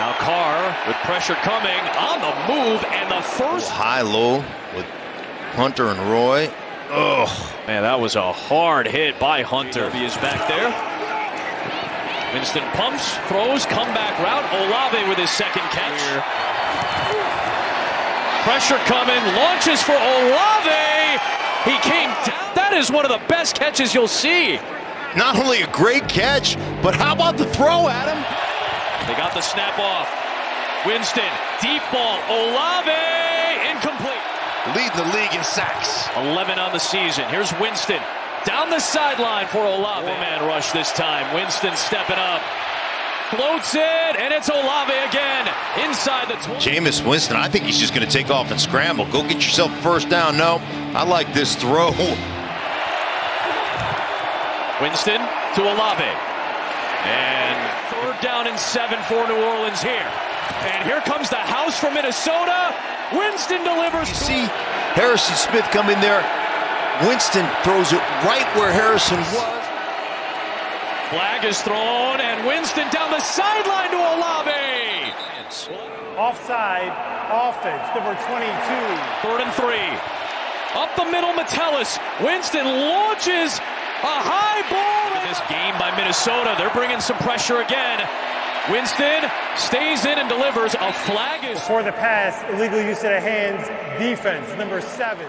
Now Carr with pressure coming on the move and the first high low with Hunter and Roy. Oh man, that was a hard hit by Hunter. He is back there. Winston pumps, throws, comeback route. Olave with his second catch. Pressure coming, launches for Olave. He came down. That is one of the best catches you'll see. Not only a great catch, but how about the throw, Adam? They got the snap off. Winston, deep ball. Olave, incomplete. Leading the league in sacks. 11 on the season. Here's Winston. Down the sideline for Olave. Four-man rush this time. Winston stepping up. Floats it, and it's Olave again. Inside the 20. Jameis Winston, I think he's just going to take off and scramble. Go get yourself first down. No, I like this throw. Winston to Olave. And third down and seven for New Orleans here. And here comes the house from Minnesota. Winston delivers. You see Harrison Smith come in there. Winston throws it right where Harrison was. Flag is thrown, and Winston down the sideline to Olave. Offside, offense, number 22. Third and three. Up the middle, Metellus. Winston launches a high ball. In this game by Minnesota, they're bringing some pressure again. Winston stays in and delivers. A flag is for the pass. Illegal use of the hands. Defense, number seven.